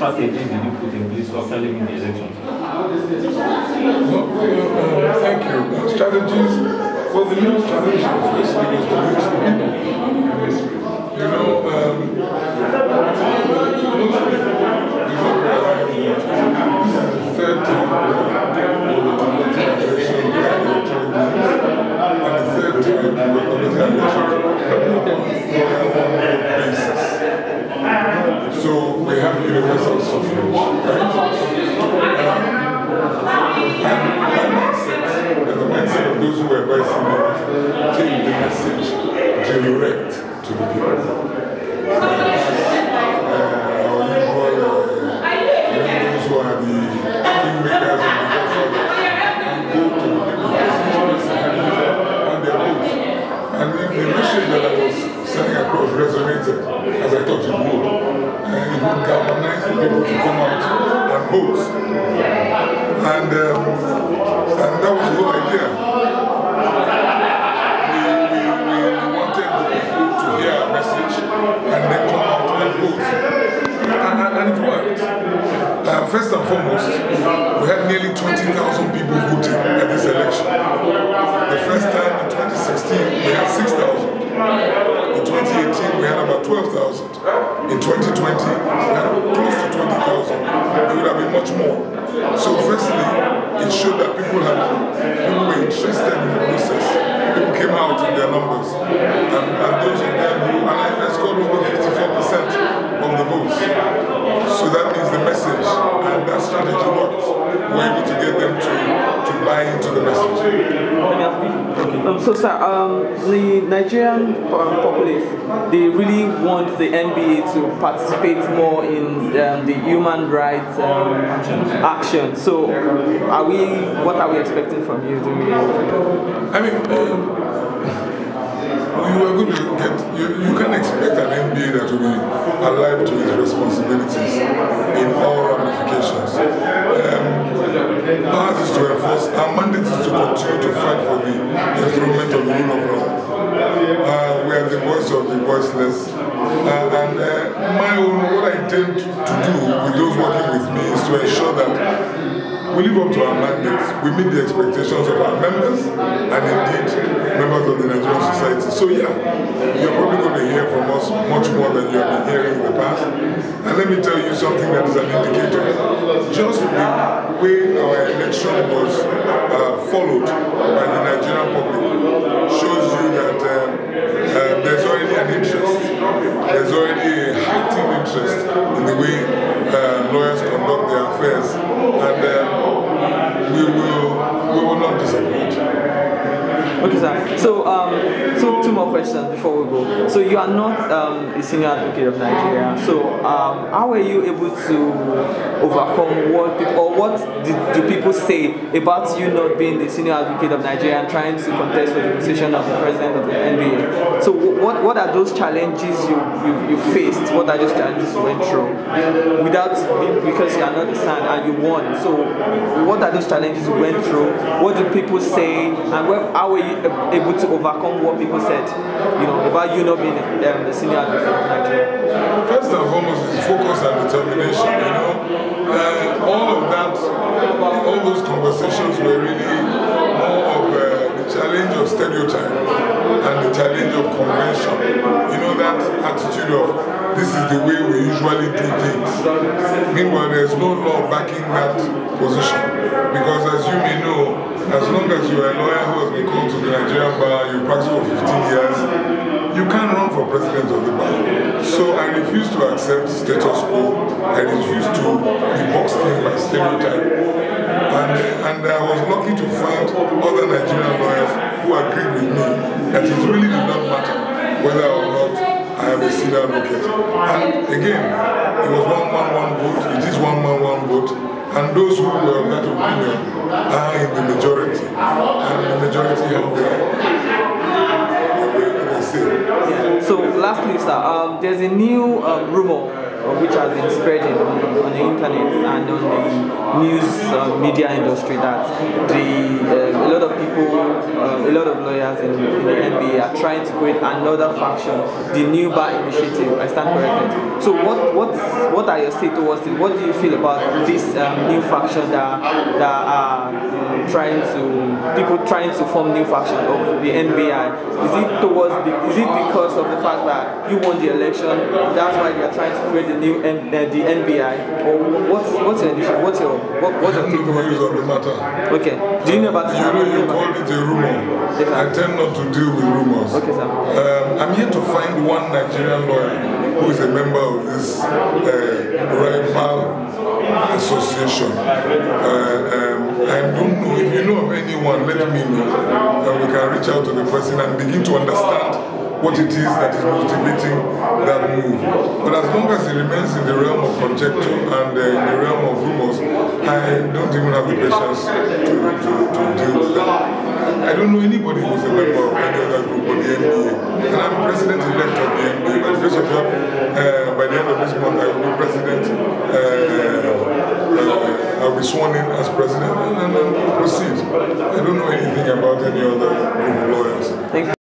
strategies did you put in place to actually win the uh, thank you. Uh, strategies, well, the new strategy firstly was to reach the people. You know, um, the time we election the time we election on a basis. So we have universal to come out and vote. And, um, and that was the whole idea. We, we, we, wanted the people to hear our message and then come out and vote. And, and, and it worked. Uh, first and foremost, we had nearly 20,000 people voting at this election. The first time in 2016, we had 6,000. In 2018, we had about 12,000. In 2020, we had close to 20,000. It would have been much more. So firstly, it showed that people had people were interested in the process. People came out in their numbers. And, and those of them who, and I, I scored over 54% of the votes. So that means the message and that strategy worked. We were able to get them to, to buy into the message. Um, so, sir, um, the Nigerian um, populace, they really want the NBA to participate more in um, the human rights um, action. So, are we? What are we expecting from you? Do we? I mean, um, you are going to get, you, you can expect an NBA that will be alive to its responsibilities enforce, our mandate is to continue to fight for the improvement of the rule of law. The voice of the voiceless. Uh, and uh, my own, what I intend to do with those working with me is to ensure that we live up to our mandates. We meet the expectations of our members and indeed members of the Nigerian society. So yeah, you're probably going to hear from us much more than you have been hearing in the past. And let me tell you something that is an indicator. Just the way our election was uh, followed by the Nigerian public shows you that um, uh, there's already an interest. There's already a heightened interest in the way uh, lawyers conduct their affairs. And um, we will we will not disappoint. Okay, sir. So, um, so two more questions before we go. So, you are not um, a senior advocate of Nigeria. So, um, how were you able to overcome what people, or what did, do people say about you not being the senior advocate of Nigeria and trying to contest for the position of the president of the NBA? So, what what are those challenges you, you, you faced? What are those challenges you went through without because you are not the SAN and you won? So, what are those challenges you went through? What do people say? And where, how were you able to overcome what people said? You know about you not being um, the senior advocate. First and foremost is focus and determination, you know. Uh, all of that, all those conversations were really more of uh, the challenge of stereotype and the challenge of convention. You know, that attitude of this is the way we usually do things. Meanwhile, there's no law backing that position. Because as you may know, as long as you're a lawyer who has been called to the Nigerian bar, you practice for 15 years, you can't run for president of the bar. So I refuse to accept status quo. I refuse to be boxed in by stereotype. And, and I was lucky to find other Nigerian lawyers who agreed with me that it really did not matter whether or not I am a senior advocate. And again, it was one man, one vote. It is one man, one vote. And those who were of that opinion are in the majority. And the majority have their. So, lastly, sir, um, there's a new um, rumor which has been spreading on, on the internet, and on the news uh, media industry that the um, a lot of people, um, a lot of lawyers in, in, the NBA are trying to create another faction, the New Bar Initiative. I stand corrected. So what what what are your say towards it? What do you feel about this um, new faction that that are trying to people trying to form new faction of the NBA? Is it towards the, is it because of the fact that you won the election? That's why they are trying to create the new M, uh, the NBI, or what's what's your initiative? What's your what, what's your take views on the this? matter. Okay. Do you know about You know, you called it a rumor. Yes, sir. I tend not to deal with rumors. Okay, sir. Um, I'm here to find one Nigerian lawyer who is a member of this uh, rival association. Uh, um, I don't know. If you know of anyone, let me know. And we can reach out to the person and begin to understand what it is that is motivating that move. But as long as it remains in the realm of conjecture and uh, in the realm of rumors, I don't even have the patience to, to, to deal with that. I don't know anybody who's a member of any other group of the NBA. And I'm president-elect of the NBA. By the of God, uh, by the end of this month, I will be president. Uh, uh I'll be sworn in as president and then we proceed. I don't know anything about any other group of lawyers.